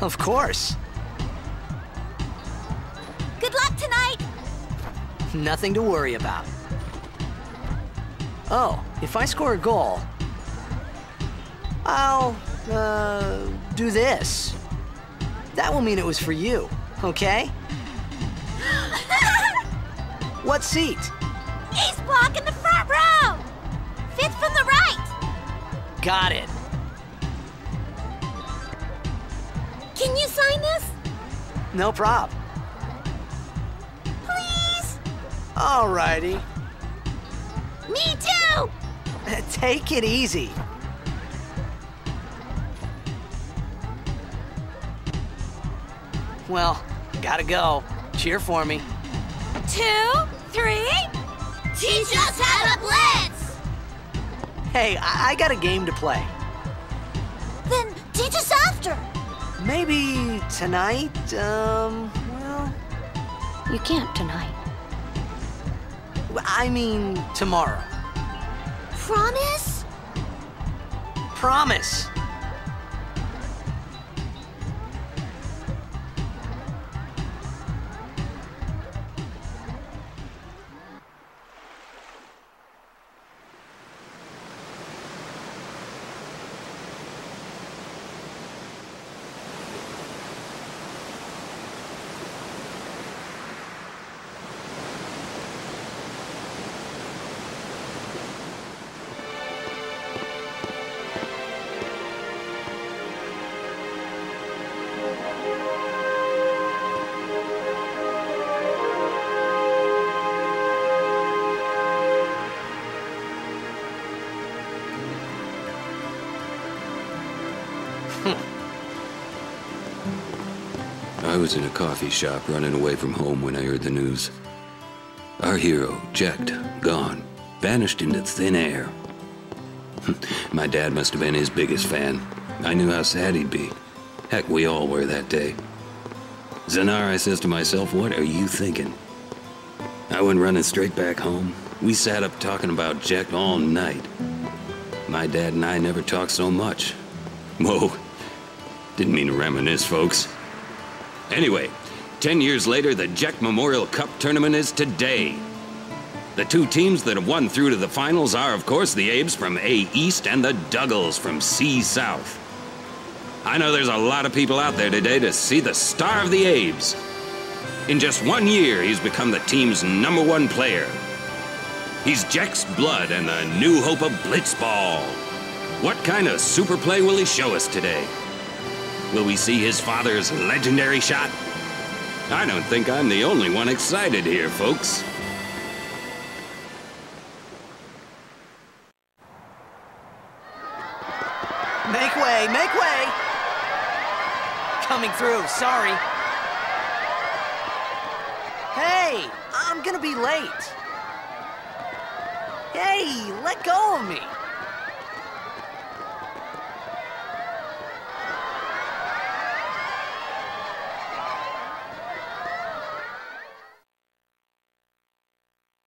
Of course. Good luck tonight. Nothing to worry about. Oh, if I score a goal, I'll, uh, do this. That will mean it was for you, okay? what seat? He's blocking the front row. Fifth from the right. Got it. Can you sign this? No prob. Please? Alrighty. Me too. Take it easy. Well, gotta go. Cheer for me. Two, three. Teach us how to blitz. Hey, I, I got a game to play. Then teach us after. Maybe tonight, um, well, You can't tonight. I mean tomorrow. Promise? Promise. I was in a coffee shop running away from home when I heard the news. Our hero, Jecht, gone, vanished into thin air. My dad must have been his biggest fan. I knew how sad he'd be. Heck, we all were that day. Zanar, I says to myself, what are you thinking? I went running straight back home. We sat up talking about Jecht all night. My dad and I never talked so much. Whoa. Didn't mean to reminisce, folks. Anyway, 10 years later, the Jecht Memorial Cup tournament is today. The two teams that have won through to the finals are, of course, the Abes from A East and the Duggles from C South. I know there's a lot of people out there today to see the star of the Abes. In just one year, he's become the team's number one player. He's Jecht's blood and the new hope of Blitzball. What kind of super play will he show us today? Will we see his father's legendary shot? I don't think I'm the only one excited here, folks. Make way, make way! Coming through, sorry. Hey, I'm gonna be late. Hey, let go of me.